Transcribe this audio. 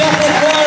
Shepherd